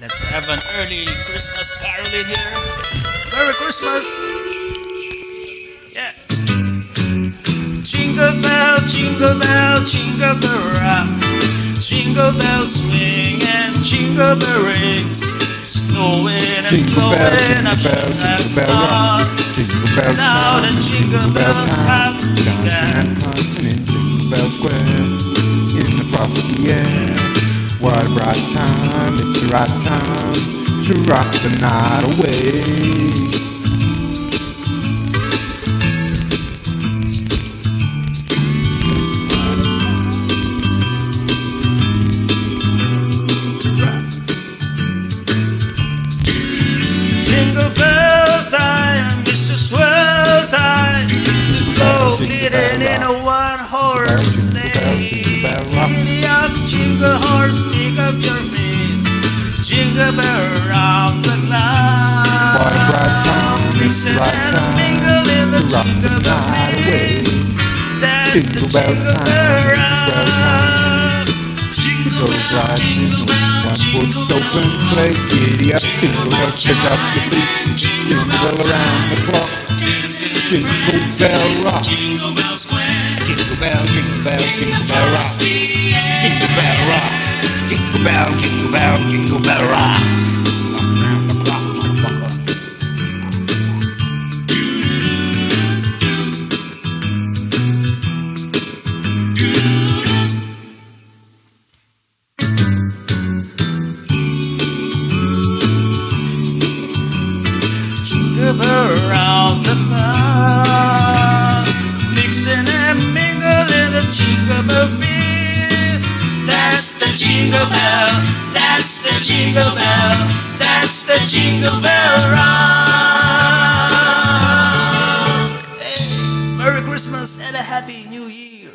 Let's have an early Christmas carol in here. Merry Christmas! Yeah. Jingle bell, jingle bell, jingle bell rock. Jingle bell swing and jingle bell rings. Snowing and Jingle blowing up bell, and jingle rock. fun. Jingle bell Now the jingle bell have and in Jingle Bell Square. In the frosty air. What a bright time, it's the right time to rock the night away. Jingle bell time, it's a time to go glittering in a one horse right time mingle in the rock the jingle bell night away. beat. That's the Jingle bell jingle time, bell jingle bell riding with one foot open, play giddy up, jingle bell, pick up your feet, jingle around the clock, jingle bell rock. Jingle bell, jingle bell, jingle bell rock. Jingle bell rock. Jingle bell, jingle bell, jingle bell rock. Christmas and a Happy New Year.